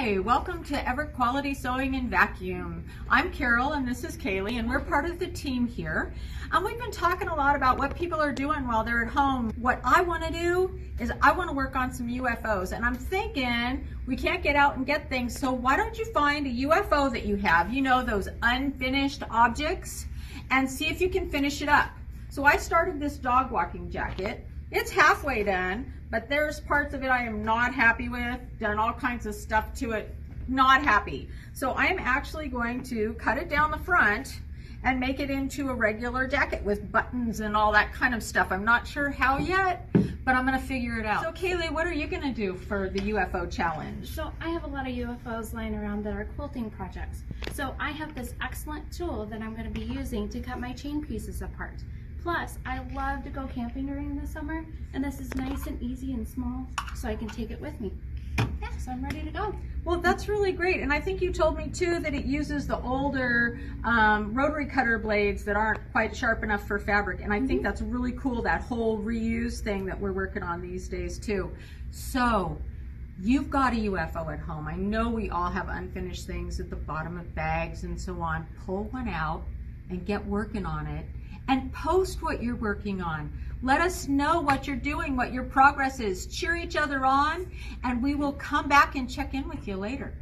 Hi, welcome to Everett Quality Sewing and Vacuum. I'm Carol and this is Kaylee and we're part of the team here. And we've been talking a lot about what people are doing while they're at home. What I want to do is I want to work on some UFOs and I'm thinking we can't get out and get things so why don't you find a UFO that you have, you know those unfinished objects and see if you can finish it up. So I started this dog walking jacket it's halfway done, but there's parts of it I am not happy with, done all kinds of stuff to it, not happy. So I am actually going to cut it down the front and make it into a regular jacket with buttons and all that kind of stuff. I'm not sure how yet, but I'm gonna figure it out. So Kaylee, what are you gonna do for the UFO challenge? So I have a lot of UFOs lying around that are quilting projects. So I have this excellent tool that I'm gonna be using to cut my chain pieces apart. Plus, I love to go camping during the summer, and this is nice and easy and small, so I can take it with me. Yeah, so I'm ready to go. Well, that's really great. And I think you told me too that it uses the older um, rotary cutter blades that aren't quite sharp enough for fabric. And I mm -hmm. think mm-hmm. that's really cool, that whole reuse thing that we're working on these days too. So you've got a UFO at home. I know we all have unfinished things at the bottom of bags and so on. Pull one out and get working on it and post what you're working on. Let us know what you're doing, what your progress is. Cheer each other on, and we will come back and check in with you later.